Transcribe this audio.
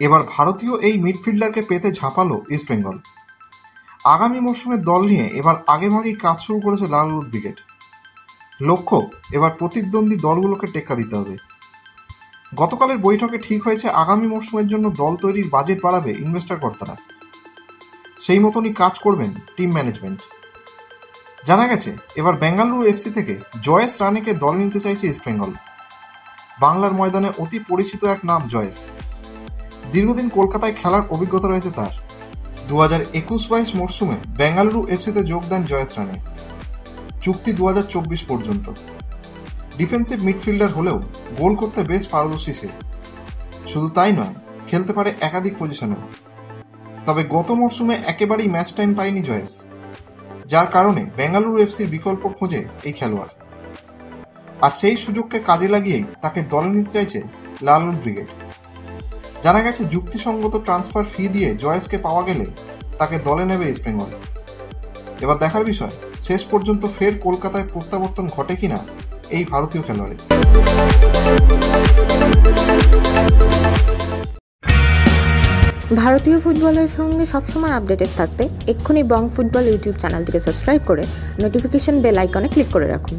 এবার ভারতীয় এই মিডফিল্ডারকে পেতে ঝাঁপালো ইস্টবেঙ্গল আগামী মরশুমের দল নিয়ে এবার আগেভাগেই কাজ শুরু করেছে লাল হলুদ ব্রিগেড। লক্ষ্য, এবার প্রতিদ্বন্দ্বী দলগুলোকে টেক্কা দিতে হবে। গতকালের বৈঠকে ঠিক হয়েছে, আগামী মরশুমের জন্য দল তৈরির বাজেট বাড়াবে ইনভেস্টার কর্তারা সেই মতনই কাজ করবেন টিম ম্যানেজমেন্ট। জানা গেছে, এবার বেঙ্গালুরু এফসি থেকে জয়েস রানিকে দলে নিতে চাইছে ইস্টবেঙ্গল বাংলার ময়দানে অতি পরিচিত এক নাম জয়েস। দীর্ঘদিন কলকাতায় খেলার অভিজ্ঞতা রয়েছে তার। দু হাজার একুশ বাইশ মরশুমে বেঙ্গালুরু এফসিতে যোগ দেন জয়েস রানি চুক্তি দু চব্বিশ পর্যন্ত। ডিফেন্সিভ মিডফিল্ডার হলেও গোল করতে বেশ পারদর্শী সে। শুধু তাই নয়, খেলতে পারে একাধিক পজিশনেও। তবে গত মরশুমে একেবারেই ম্যাচ টাইম পায়নি জয়েস যার কারণে বেঙ্গালুরু এফসির বিকল্প খোঁজে এই খেলোয়াড়। আর সেই সুযোগকে কাজে লাগিয়েই তাকে দলে নিতে চাইছে লাল ব্রিগেড। জানা গেছে, যুক্তিসঙ্গত ট্রান্সফার ফি দিয়ে জয়েসকে পাওয়া গেলে তাকে দলে নেবে ইস্টবেঙ্গল এবার দেখার বিষয়, শেষ পর্যন্ত ফের কলকাতায় প্রত্যাবর্তন ঘটে কিনা এই ভারতীয় খেলোয়াড়ের। ভারতীয় ফুটবলের সঙ্গে সবসময় আপডেটেড থাকতে এক্ষুনি বং ফুটবল ইউটিউব চ্যানেলটিকে সাবস্ক্রাইব করে নোটিফিকেশন বেল আইকনে ক্লিক করে রাখুন।